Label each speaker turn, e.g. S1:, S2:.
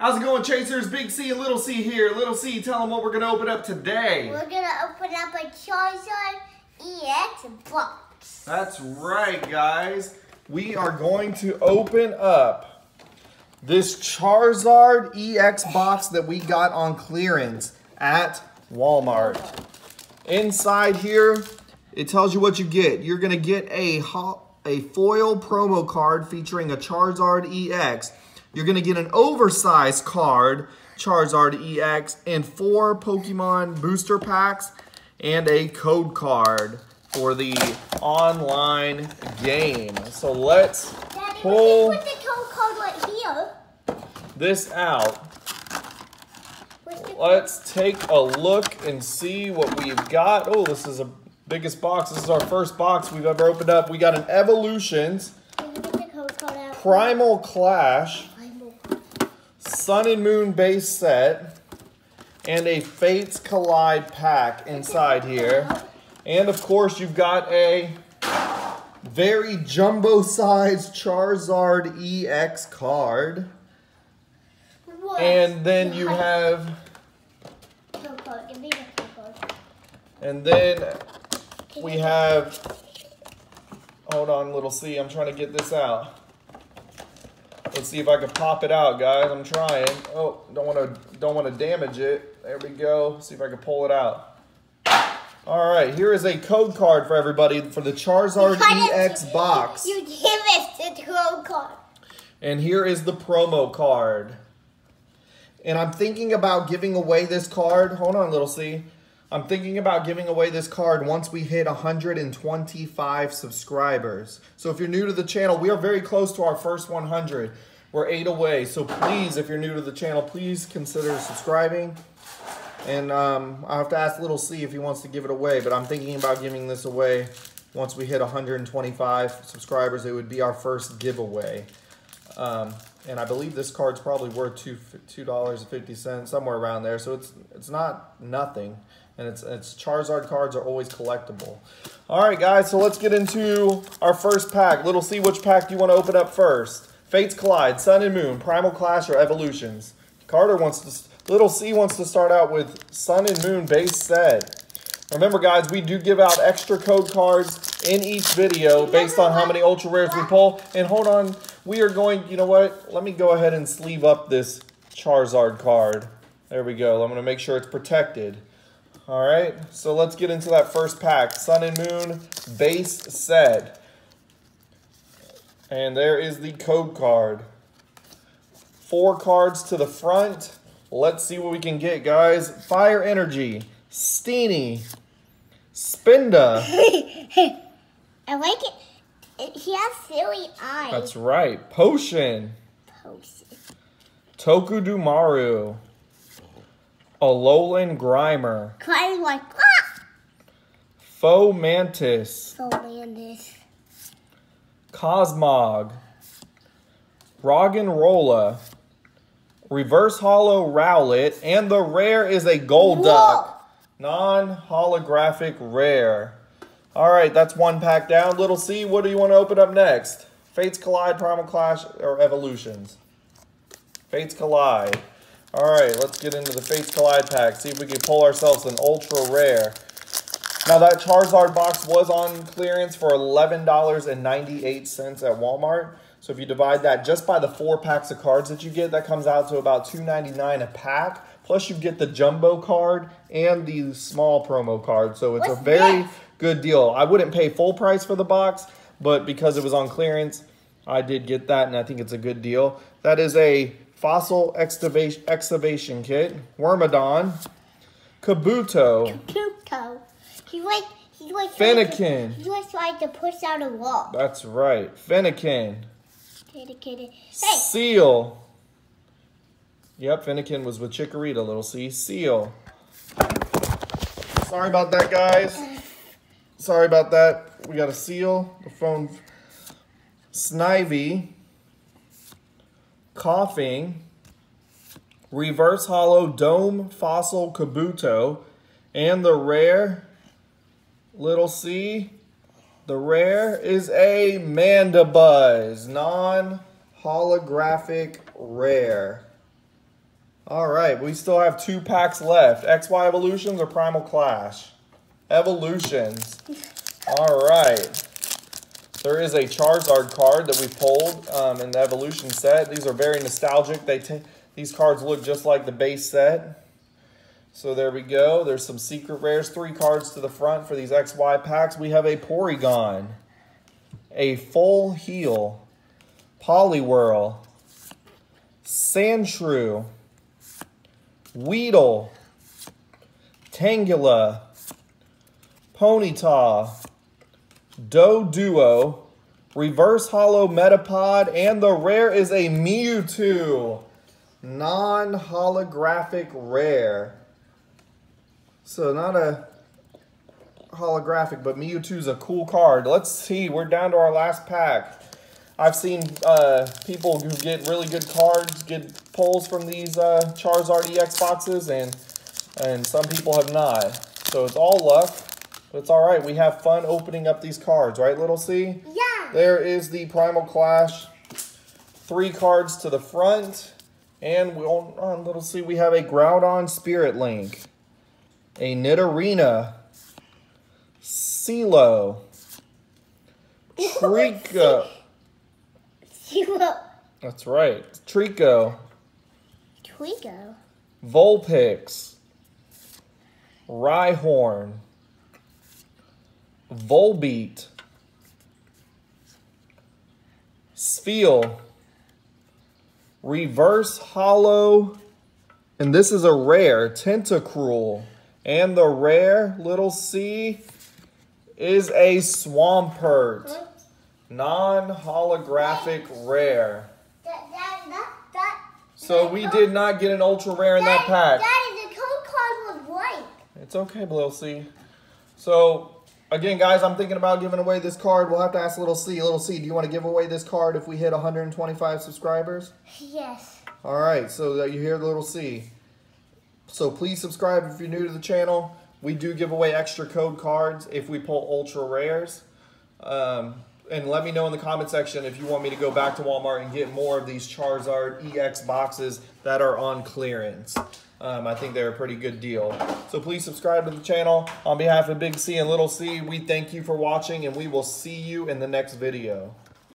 S1: How's it going, Chasers? Big C and Little C here. Little C, tell them what we're going to open up today.
S2: We're gonna open up a Charizard EX box.
S1: That's right, guys. We are going to open up this Charizard EX box that we got on clearance at Walmart. Inside here, it tells you what you get. You're going to get a, a foil promo card featuring a Charizard EX. You're going to get an oversized card, Charizard EX, and four Pokemon booster packs, and a code card for the online game. So let's
S2: Daddy,
S1: pull
S2: put the code card right here.
S1: this out. Let's take a look and see what we've got. Oh, this is the biggest box. This is our first box we've ever opened up. We got an Evolutions,
S2: Can you get the code card out?
S1: Primal Clash. Sun and Moon base set, and a Fates Collide pack inside here. And of course, you've got a very jumbo sized Charizard EX card.
S2: What?
S1: And then you have,
S2: Code card. Give me the code card.
S1: and then we have, hold on, little C, I'm trying to get this out. Let's see if I can pop it out, guys. I'm trying. Oh, don't want to don't want to damage it. There we go. See if I can pull it out. All right, here is a code card for everybody for the Charizard EX
S2: didn't
S1: box.
S2: You give us the code card.
S1: And here is the promo card. And I'm thinking about giving away this card. Hold on, little C. I'm thinking about giving away this card once we hit 125 subscribers. So if you're new to the channel, we are very close to our first 100. We're eight away. So please, if you're new to the channel, please consider subscribing. And um, I'll have to ask Little C if he wants to give it away. But I'm thinking about giving this away once we hit 125 subscribers. It would be our first giveaway. Um, and I believe this card's probably worth two two dollars and fifty cents, somewhere around there. So it's it's not nothing, and it's it's Charizard cards are always collectible. All right, guys. So let's get into our first pack. Little C, which pack do you want to open up first? Fates Collide, Sun and Moon, Primal Clash, or Evolutions? Carter wants to. Little C wants to start out with Sun and Moon base set. Remember, guys, we do give out extra code cards in each video based on how many ultra rares we pull. And hold on, we are going, you know what? Let me go ahead and sleeve up this Charizard card. There we go. I'm going to make sure it's protected. All right, so let's get into that first pack. Sun and Moon base set. And there is the code card. Four cards to the front. Let's see what we can get, guys. Fire Energy, Steenee, Spinda.
S2: I like it. He has silly eyes.
S1: That's right. Potion,
S2: Post.
S1: Tokudumaru, Alolan Grimer,
S2: Kind like ah.
S1: Fomantis,
S2: So Landis.
S1: Cosmog, Roggenrola, Reverse Holo Rowlet, and the rare is a Golduck. Non-holographic rare. All right, that's one pack down. Little C, what do you want to open up next? Fates Collide, Primal Clash, or Evolutions? Fates Collide. All right, let's get into the Fates Collide pack. See if we can pull ourselves an ultra rare. Now that Charizard box was on clearance for $11.98 at Walmart. So if you divide that just by the four packs of cards that you get, that comes out to about $2.99 a pack. Plus you get the jumbo card and the small promo card. So it's
S2: What's
S1: a very good deal. I wouldn't pay full price for the box, but because it was on clearance, I did get that and I think it's a good deal. That is a fossil excavation, excavation kit, Wormadam, Kabuto,
S2: Pluto. He's like he's like
S1: Fennekin.
S2: He's like trying to push out a wall.
S1: That's right. Fennekin.
S2: Hey,
S1: Seal. Yep, Fennekin was with Chikorita, little C. Seal. Sorry about that, guys. Sorry about that. We got a seal. The phone. Snivy. Koffing. Reverse Holo Dome Fossil Kabuto. And the rare little C. The rare is a Mandibuzz, non holographic rare. All right, we still have two packs left. XY Evolutions or Primal Clash? Evolutions. All right. There is a Charizard card that we pulled um, in the Evolution set. These are very nostalgic. They These cards look just like the base set. So there we go. There's some secret rares. Three cards to the front for these XY packs. We have a Porygon, a Full Heal, Poliwhirl, Sandshrew, Weedle, Tangela, Ponyta, Doduo, Reverse Holo Metapod, and the rare is a Mewtwo. Non-holographic rare. So not a holographic, but Mewtwo's a cool card. Let's see, we're down to our last pack. I've seen uh, people who get really good cards get pulls from these uh, Charizard EX boxes, and and some people have not. So it's all luck, but it's all right. We have fun opening up these cards, right, Little
S2: C? Yeah.
S1: There is the Primal Clash. Three cards to the front, and we oh, on Little C we have a Groudon Spirit Link a Nidorina, CeeLo, Treecko.
S2: CeeLo.
S1: That's right. Treecko.
S2: Treecko.
S1: Vulpix. Rhyhorn. Volbeat. Spheal. Reverse Holo. And this is a rare Tentacruel. And the rare little C is a Swampert. Non-holographic rare. So we did not get an ultra rare in that pack.
S2: Daddy, the code card was white.
S1: It's okay, Little C. So, again, guys, I'm thinking about giving away this card. We'll have to ask Little C. Little C, do you want to give away this card if we hit 125 subscribers?
S2: Yes.
S1: All right, so you hear Little C. So please subscribe if you're new to the channel. We do give away extra code cards if we pull ultra rares. Um, and let me know in the comment section if you want me to go back to Walmart and get more of these Charizard EX boxes that are on clearance. Um, I think they're a pretty good deal. So please subscribe to the channel. On behalf of Big C and Little C, we thank you for watching and we will see you in the next video.